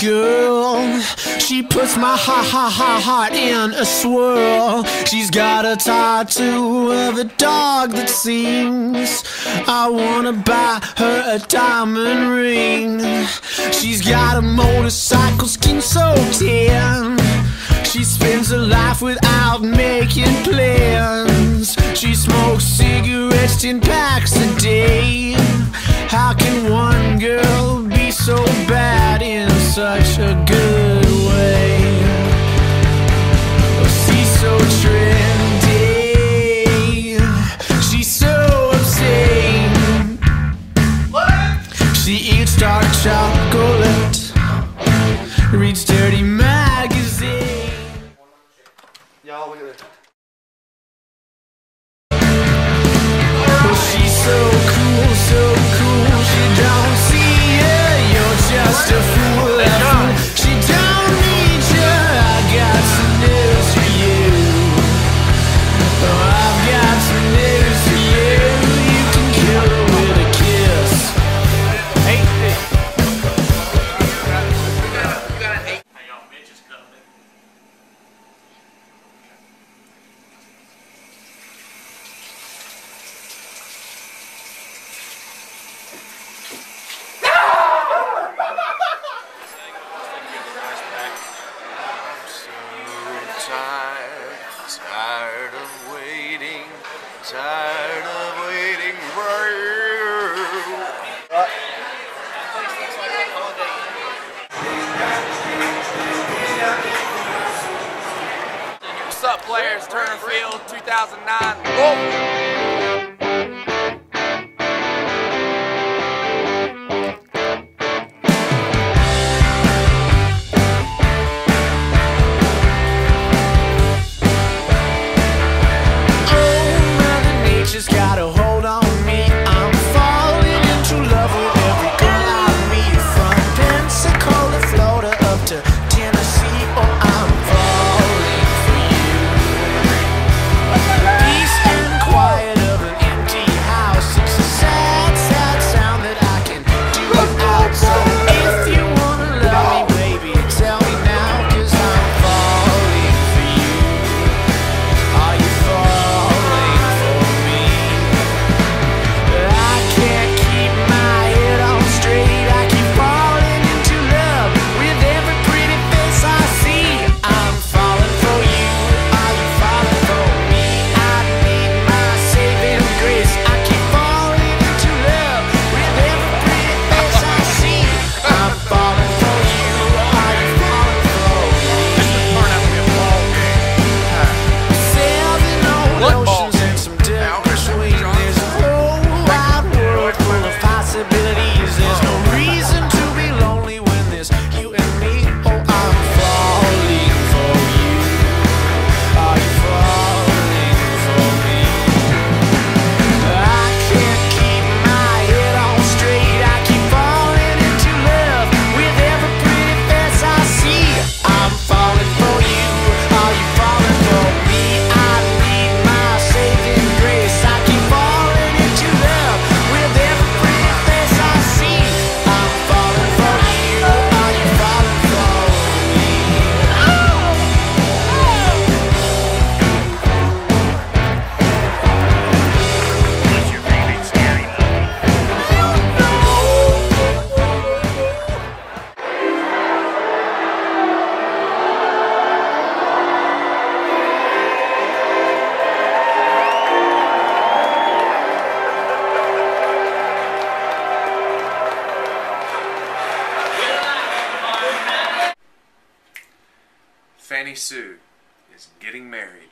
girl. She puts my ha ha ha heart in a swirl. She's got a tattoo of a dog that sings. I wanna buy her a diamond ring. She's got a motorcycle skin so tan. She spends her life without making plans. She smokes cigarettes, in packs a day. It's dark chocolate. Reads dirty magazine. Y'all look at this. Tired of waiting, tired of waiting for you. What's up, players? Turner Field, 2009. Whoa. Sue is getting married.